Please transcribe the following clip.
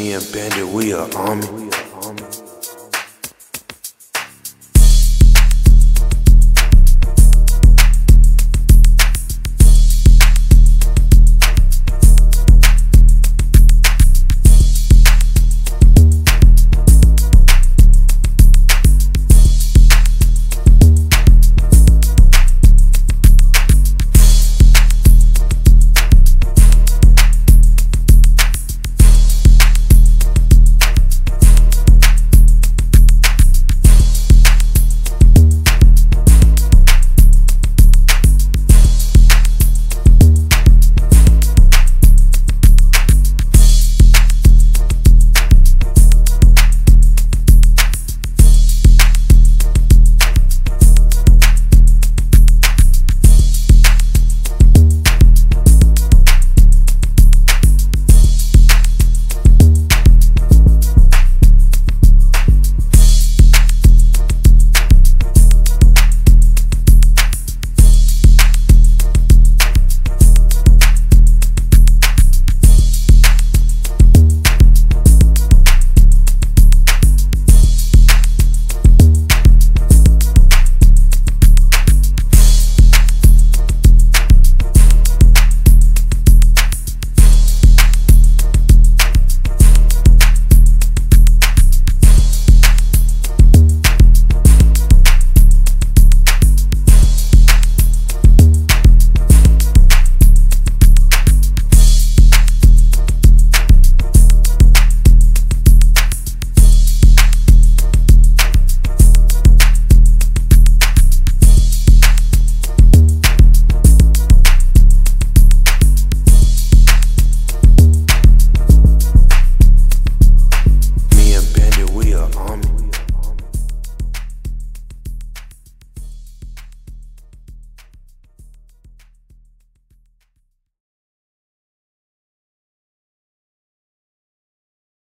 me and Bandit, we a army.